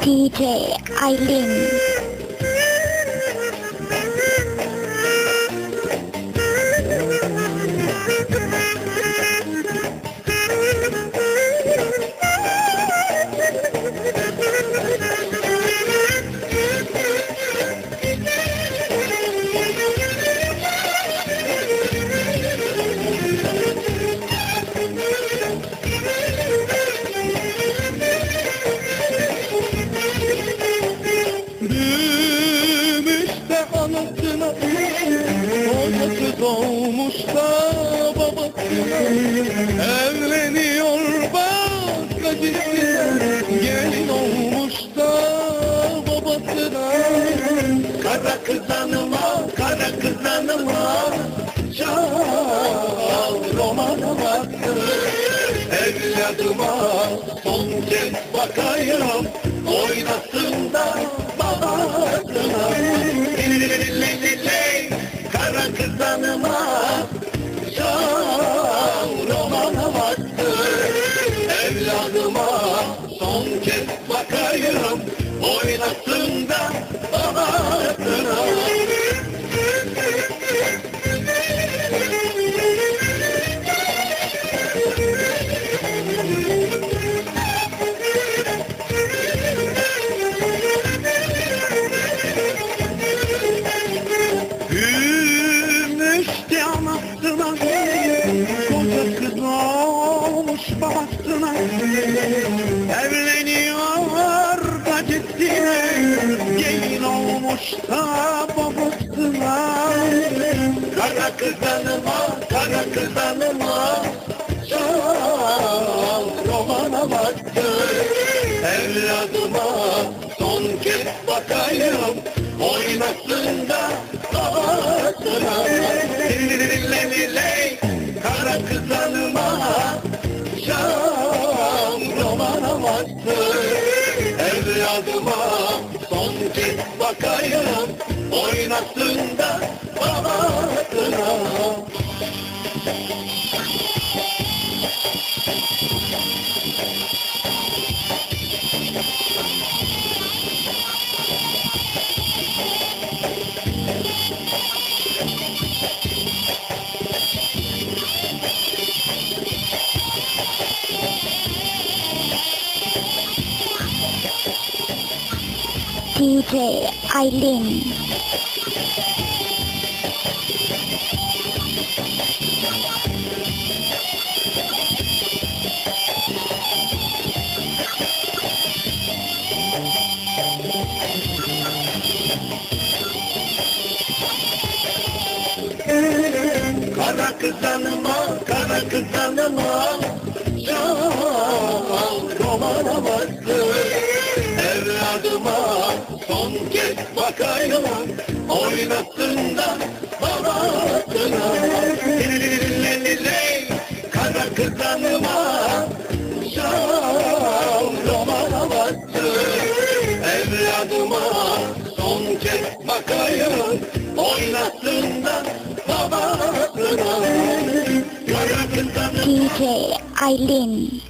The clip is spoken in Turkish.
DJ Aylin babasına Evleniyor bak acısına Gelin olmuş da babasına. Kara kızanıma, kara kızanıma Çal romana baktı Evladıma son kez bakayım bakayım Da babasına Kara kızanıma, kara kızanıma. Çal romana baktı. Evladıma son kez bakayım. Oynasın da babasına Lilililililey Kara kızanıma. Şam romana baktı bakayım Oynasın da babasına DJ Aylin Kara kızanıma, kara kızanıma son kez bakayım Oynasın da babasına DJ Aylin